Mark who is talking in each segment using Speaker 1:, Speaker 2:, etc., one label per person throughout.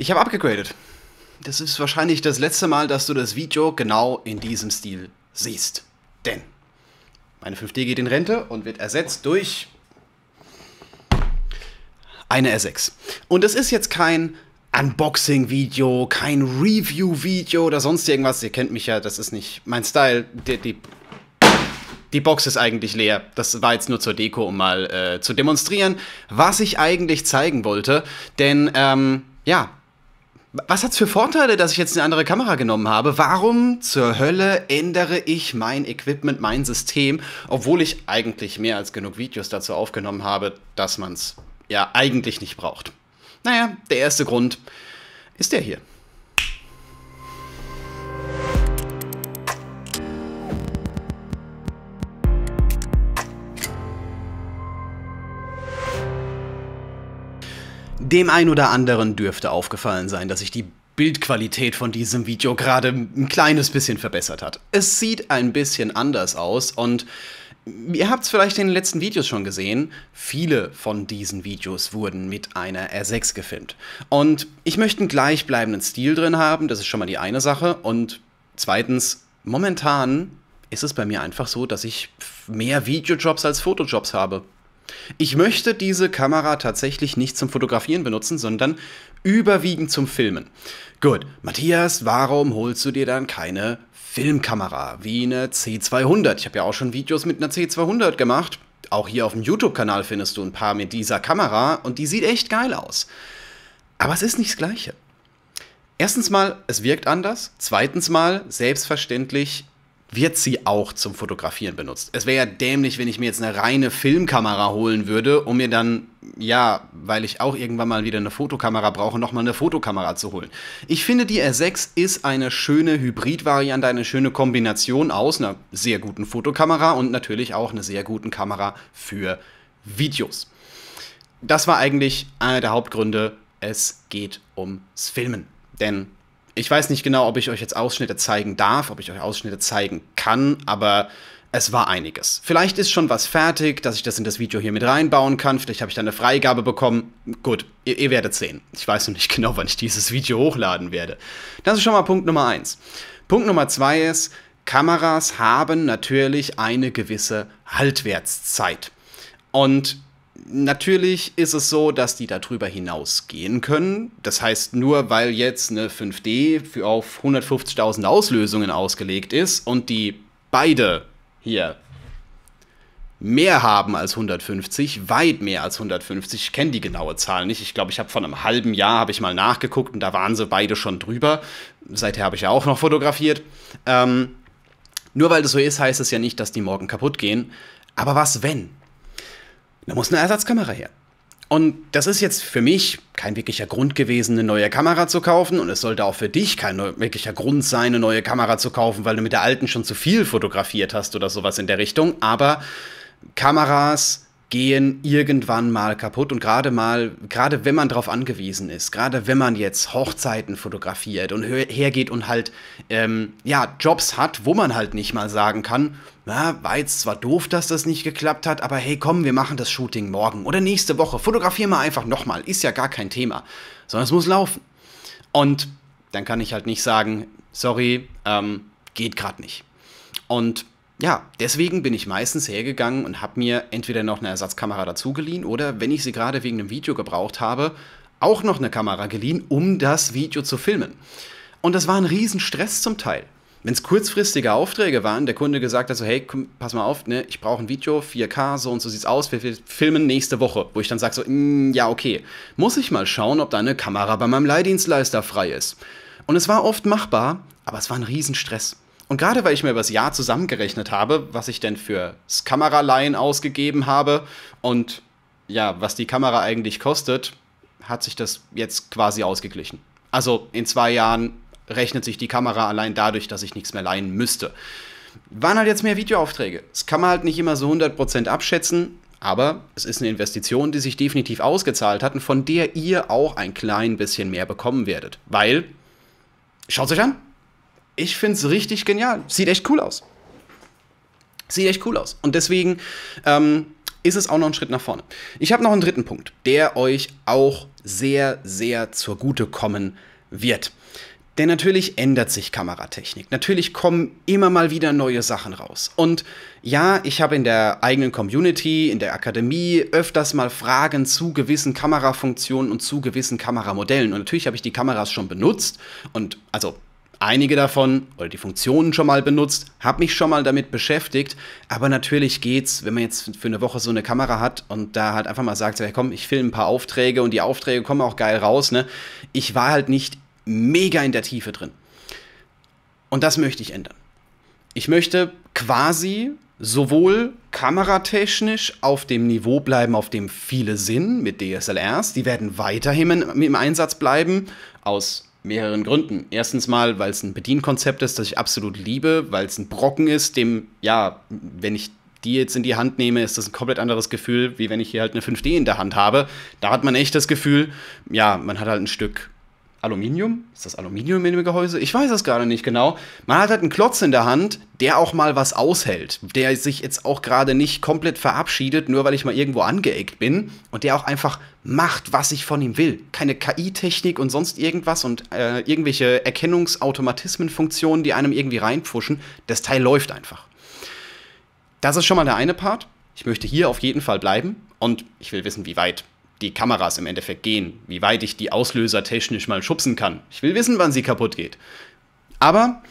Speaker 1: Ich habe abgegradet. Das ist wahrscheinlich das letzte Mal, dass du das Video genau in diesem Stil siehst. Denn meine 5D geht in Rente und wird ersetzt durch eine R6. Und es ist jetzt kein Unboxing-Video, kein Review-Video oder sonst irgendwas. Ihr kennt mich ja, das ist nicht mein Style. Die, die, die Box ist eigentlich leer. Das war jetzt nur zur Deko, um mal äh, zu demonstrieren, was ich eigentlich zeigen wollte. Denn, ähm, ja, was hat's für Vorteile, dass ich jetzt eine andere Kamera genommen habe? Warum zur Hölle ändere ich mein Equipment, mein System, obwohl ich eigentlich mehr als genug Videos dazu aufgenommen habe, dass man's ja eigentlich nicht braucht? Naja, der erste Grund ist der hier. Dem ein oder anderen dürfte aufgefallen sein, dass sich die Bildqualität von diesem Video gerade ein kleines bisschen verbessert hat. Es sieht ein bisschen anders aus und ihr habt es vielleicht in den letzten Videos schon gesehen, viele von diesen Videos wurden mit einer R6 gefilmt. Und ich möchte einen gleichbleibenden Stil drin haben, das ist schon mal die eine Sache. Und zweitens, momentan ist es bei mir einfach so, dass ich mehr Videojobs als Fotojobs habe. Ich möchte diese Kamera tatsächlich nicht zum Fotografieren benutzen, sondern überwiegend zum Filmen. Gut, Matthias, warum holst du dir dann keine Filmkamera wie eine C200? Ich habe ja auch schon Videos mit einer C200 gemacht. Auch hier auf dem YouTube-Kanal findest du ein paar mit dieser Kamera und die sieht echt geil aus. Aber es ist nicht das Gleiche. Erstens mal, es wirkt anders. Zweitens mal, selbstverständlich wird sie auch zum Fotografieren benutzt. Es wäre ja dämlich, wenn ich mir jetzt eine reine Filmkamera holen würde, um mir dann, ja, weil ich auch irgendwann mal wieder eine Fotokamera brauche, nochmal eine Fotokamera zu holen. Ich finde, die R6 ist eine schöne Hybrid-Variante, eine schöne Kombination aus einer sehr guten Fotokamera und natürlich auch einer sehr guten Kamera für Videos. Das war eigentlich einer der Hauptgründe. Es geht ums Filmen. Denn ich weiß nicht genau, ob ich euch jetzt Ausschnitte zeigen darf, ob ich euch Ausschnitte zeigen kann, aber es war einiges. Vielleicht ist schon was fertig, dass ich das in das Video hier mit reinbauen kann. Vielleicht habe ich da eine Freigabe bekommen. Gut, ihr, ihr, werdet sehen. Ich weiß noch nicht genau, wann ich dieses Video hochladen werde. Das ist schon mal Punkt Nummer eins. Punkt Nummer zwei ist, Kameras haben natürlich eine gewisse Haltwertszeit. Und Natürlich ist es so, dass die darüber hinausgehen können. Das heißt, nur weil jetzt eine 5D für auf 150.000 Auslösungen ausgelegt ist und die beide hier mehr haben als 150, weit mehr als 150. Ich kenne die genaue Zahl nicht. Ich glaube, ich habe vor einem halben Jahr habe ich mal nachgeguckt und da waren sie beide schon drüber. Seither habe ich ja auch noch fotografiert. Ähm, nur weil das so ist, heißt es ja nicht, dass die morgen kaputt gehen. Aber was wenn? Da muss eine Ersatzkamera her. Und das ist jetzt für mich kein wirklicher Grund gewesen, eine neue Kamera zu kaufen. Und es sollte auch für dich kein wirklicher Grund sein, eine neue Kamera zu kaufen, weil du mit der alten schon zu viel fotografiert hast oder sowas in der Richtung. Aber Kameras gehen irgendwann mal kaputt und gerade mal, gerade wenn man darauf angewiesen ist, gerade wenn man jetzt Hochzeiten fotografiert und hergeht und halt, ähm, ja, Jobs hat, wo man halt nicht mal sagen kann, na, war jetzt zwar doof, dass das nicht geklappt hat, aber hey, komm, wir machen das Shooting morgen oder nächste Woche, fotografieren wir einfach nochmal, ist ja gar kein Thema, sondern es muss laufen. Und dann kann ich halt nicht sagen, sorry, ähm, geht gerade nicht. Und ja, deswegen bin ich meistens hergegangen und habe mir entweder noch eine Ersatzkamera dazugeliehen oder, wenn ich sie gerade wegen einem Video gebraucht habe, auch noch eine Kamera geliehen, um das Video zu filmen. Und das war ein Riesenstress zum Teil. Wenn es kurzfristige Aufträge waren, der Kunde gesagt hat so, hey, pass mal auf, ne, ich brauche ein Video, 4K, so und so sieht's aus, wir, filmen nächste Woche. Wo ich dann sage so, mm, ja, okay, muss ich mal schauen, ob da eine Kamera bei meinem Leihdienstleister frei ist. Und es war oft machbar, aber es war ein Riesenstress. Und gerade weil ich mir über das Jahr zusammengerechnet habe, was ich denn fürs Kameraleihen ausgegeben habe und ja, was die Kamera eigentlich kostet, hat sich das jetzt quasi ausgeglichen. Also in zwei Jahren rechnet sich die Kamera allein dadurch, dass ich nichts mehr leihen müsste. Waren halt jetzt mehr Videoaufträge. Das kann man halt nicht immer so 100% abschätzen, aber es ist eine Investition, die sich definitiv ausgezahlt hat und von der ihr auch ein klein bisschen mehr bekommen werdet. Weil, schaut euch an, ich finde es richtig genial. Sieht echt cool aus. Sieht echt cool aus. Und deswegen, ähm, ist es auch noch ein Schritt nach vorne. Ich habe noch einen dritten Punkt, der euch auch sehr, sehr zugute kommen wird. Denn natürlich ändert sich Kameratechnik. Natürlich kommen immer mal wieder neue Sachen raus. Und ja, ich habe in der eigenen Community, in der Akademie öfters mal Fragen zu gewissen Kamerafunktionen und zu gewissen Kameramodellen. Und natürlich habe ich die Kameras schon benutzt. Und also einige davon oder die Funktionen schon mal benutzt, habe mich schon mal damit beschäftigt. Aber natürlich geht's, wenn man jetzt für eine Woche so eine Kamera hat und da halt einfach mal sagt, hey, komm, ich filme ein paar Aufträge und die Aufträge kommen auch geil raus. Ne? Ich war halt nicht mega in der Tiefe drin. Und das möchte ich ändern. Ich möchte quasi sowohl kameratechnisch auf dem Niveau bleiben, auf dem viele sind mit DSLRs. Die werden weiterhin im Einsatz bleiben, aus mehreren Gründen. Erstens mal, weil es ein Bedienkonzept ist, das ich absolut liebe, weil es ein Brocken ist, dem, ja, wenn ich die jetzt in die Hand nehme, ist das ein komplett anderes Gefühl, wie wenn ich hier halt eine 5D in der Hand habe. Da hat man echt das Gefühl, ja, man hat halt ein Stück Aluminium? Ist das Aluminium in dem Gehäuse? Ich weiß es gerade nicht genau. Man hat halt einen Klotz in der Hand, der auch mal was aushält. Der sich jetzt auch gerade nicht komplett verabschiedet, nur weil ich mal irgendwo angeeckt bin. Und der auch einfach macht, was ich von ihm will. Keine KI-Technik und sonst irgendwas und äh, irgendwelche Erkennungsautomatismen-Funktionen, die einem irgendwie reinpfuschen. Das Teil läuft einfach. Das ist schon mal der eine Part. Ich möchte hier auf jeden Fall bleiben und ich will wissen, wie weit die Kameras im Endeffekt gehen, wie weit ich die Auslöser technisch mal schubsen kann. Ich will wissen, wann sie kaputt geht. Aber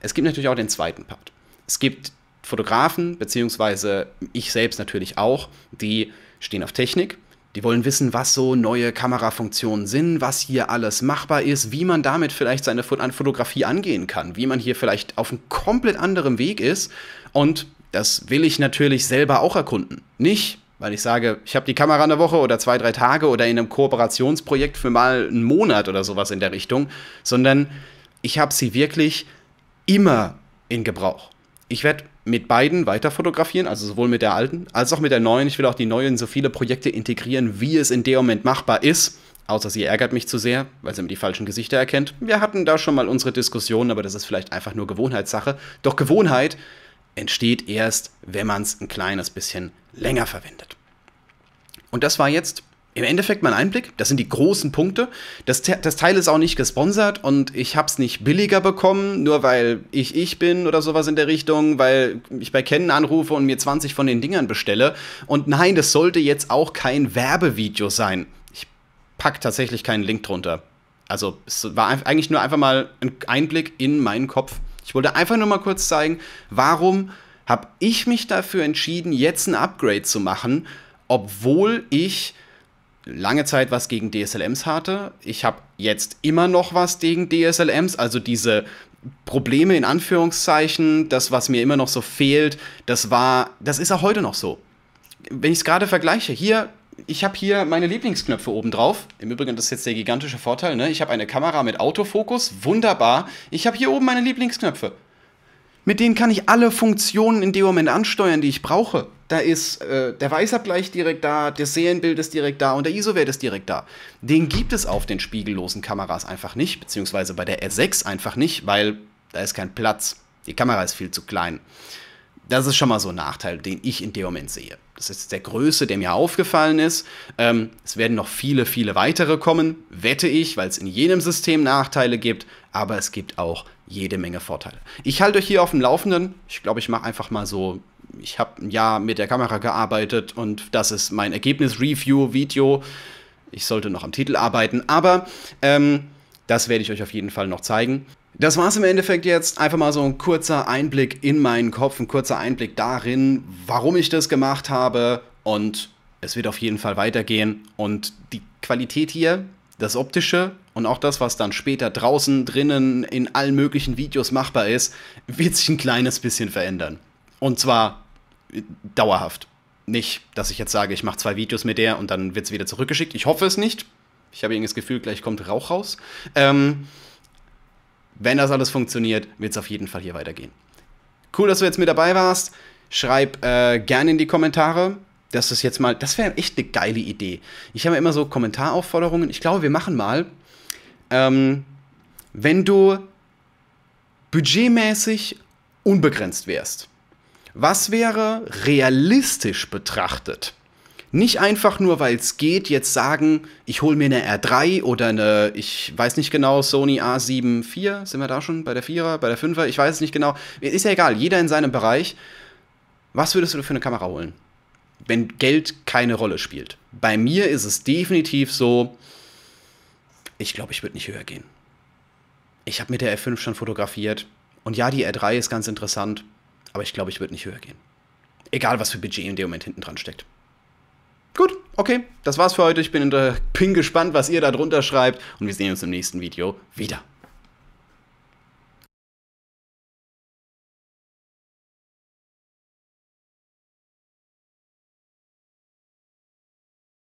Speaker 1: es gibt natürlich auch den zweiten Part. Es gibt Fotografen, beziehungsweise ich selbst natürlich auch, die stehen auf Technik, die wollen wissen, was so neue Kamerafunktionen sind, was hier alles machbar ist, wie man damit vielleicht seine Fotografie angehen kann, wie man hier vielleicht auf einem komplett anderen Weg ist. Und das will ich natürlich selber auch erkunden. Nicht weil ich sage, ich habe die Kamera eine Woche oder zwei, drei Tage oder in einem Kooperationsprojekt für mal einen Monat oder sowas in der Richtung, sondern ich habe sie wirklich immer in Gebrauch. Ich werde mit beiden weiter fotografieren, also sowohl mit der alten als auch mit der neuen. Ich will auch die neuen so viele Projekte integrieren, wie es in dem Moment machbar ist. Außer sie ärgert mich zu sehr, weil sie mir die falschen Gesichter erkennt. Wir hatten da schon mal unsere Diskussion, aber das ist vielleicht einfach nur Gewohnheitssache. Doch Gewohnheit entsteht erst, wenn man es ein kleines bisschen länger verwendet. Und das war jetzt im Endeffekt mein Einblick. Das sind die großen Punkte. Das, das Teil ist auch nicht gesponsert und ich habe es nicht billiger bekommen, nur weil ich ich bin oder sowas in der Richtung, weil ich bei Canon anrufe und mir 20 von den Dingern bestelle. Und nein, das sollte jetzt auch kein Werbevideo sein. Ich packe tatsächlich keinen Link drunter. Also es war eigentlich nur einfach mal ein Einblick in meinen Kopf. Ich wollte einfach nur mal kurz zeigen, warum habe ich mich dafür entschieden, jetzt ein Upgrade zu machen, obwohl ich lange Zeit was gegen DSLMs hatte. Ich habe jetzt immer noch was gegen DSLMs, also diese Probleme in Anführungszeichen, das, was mir immer noch so fehlt, das war, das ist auch heute noch so. Wenn ich es gerade vergleiche, hier, ich habe hier meine Lieblingsknöpfe oben drauf. Im Übrigen, das ist jetzt der gigantische Vorteil, ne? Ich habe eine Kamera mit Autofokus, wunderbar. Ich habe hier oben meine Lieblingsknöpfe. Mit denen kann ich alle Funktionen in dem Moment ansteuern, die ich brauche. Da ist äh, der Weißabgleich direkt da, das Serienbild ist direkt da und der ISO-Wert ist direkt da. Den gibt es auf den spiegellosen Kameras einfach nicht, beziehungsweise bei der R6 einfach nicht, weil da ist kein Platz. Die Kamera ist viel zu klein. Das ist schon mal so ein Nachteil, den ich in dem Moment sehe. Das ist der größte, der mir aufgefallen ist. Ähm, es werden noch viele, viele weitere kommen, wette ich, weil es in jedem System Nachteile gibt, aber es gibt auch jede Menge Vorteile. Ich halte euch hier auf dem Laufenden. Ich glaube, ich mache einfach mal so, ich habe ein Jahr mit der Kamera gearbeitet und das ist mein Ergebnis-Review-Video. Ich sollte noch am Titel arbeiten, aber ähm, das werde ich euch auf jeden Fall noch zeigen. Das war es im Endeffekt jetzt. Einfach mal so ein kurzer Einblick in meinen Kopf, ein kurzer Einblick darin, warum ich das gemacht habe. Und es wird auf jeden Fall weitergehen. Und die Qualität hier, das Optische und auch das, was dann später draußen, drinnen, in allen möglichen Videos machbar ist, wird sich ein kleines bisschen verändern. Und zwar dauerhaft. Nicht, dass ich jetzt sage, ich mache zwei Videos mit der und dann wird es wieder zurückgeschickt. Ich hoffe es nicht. Ich habe irgendwie das Gefühl, gleich kommt Rauch raus. Ähm, wenn das alles funktioniert, wird es auf jeden Fall hier weitergehen. Cool, dass du jetzt mit dabei warst. Schreib äh, gerne in die Kommentare. Das ist jetzt mal, das wäre echt eine geile Idee. Ich habe immer so Kommentaraufforderungen. Ich glaube, wir machen mal, ähm, wenn du budgetmäßig unbegrenzt wärst Was wäre realistisch betrachtet? Nicht einfach nur, weil es geht, jetzt sagen, ich hole mir eine R3 oder eine, ich weiß nicht genau, Sony A7 IV. Sind wir da schon bei der 4er, bei der 5er? Ich weiß es nicht genau. Ist ja egal, jeder in seinem Bereich. Was würdest du für eine Kamera holen? Wenn Geld keine Rolle spielt. Bei mir ist es definitiv so, ich glaube, ich würde nicht höher gehen. Ich habe mit der F5 schon fotografiert. Und ja, die R3 ist ganz interessant, aber ich glaube, ich würde nicht höher gehen. Egal, was für Budget in dem Moment hinten dran steckt. Okay, das war's für heute. Ich bin, bin gespannt, was ihr da drunter schreibt und wir sehen uns im nächsten Video wieder.